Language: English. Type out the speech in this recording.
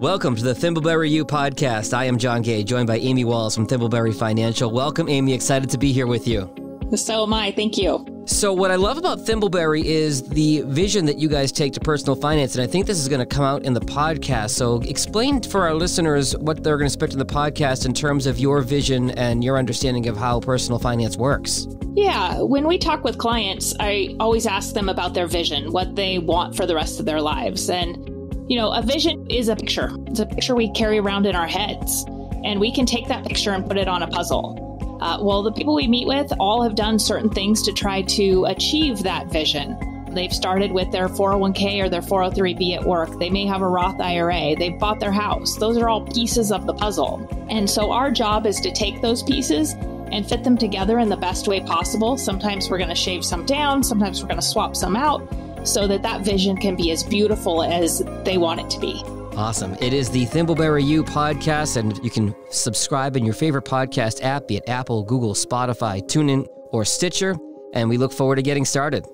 Welcome to the Thimbleberry U podcast. I am John Gay, joined by Amy Walls from Thimbleberry Financial. Welcome, Amy. Excited to be here with you. So am I. Thank you. So, what I love about Thimbleberry is the vision that you guys take to personal finance. And I think this is going to come out in the podcast. So, explain for our listeners what they're going to expect in the podcast in terms of your vision and your understanding of how personal finance works. Yeah, when we talk with clients, I always ask them about their vision, what they want for the rest of their lives. And you know, a vision is a picture. It's a picture we carry around in our heads, and we can take that picture and put it on a puzzle. Uh, well, the people we meet with all have done certain things to try to achieve that vision. They've started with their 401k or their 403b at work. They may have a Roth IRA. They've bought their house. Those are all pieces of the puzzle. And so our job is to take those pieces and fit them together in the best way possible. Sometimes we're going to shave some down, sometimes we're going to swap some out so that that vision can be as beautiful as they want it to be. Awesome. It is the Thimbleberry U podcast, and you can subscribe in your favorite podcast app, be it Apple, Google, Spotify, TuneIn, or Stitcher. And we look forward to getting started.